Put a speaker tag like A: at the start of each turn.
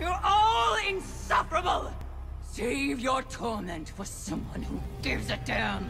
A: You're all insufferable! Save your torment for someone who gives a damn!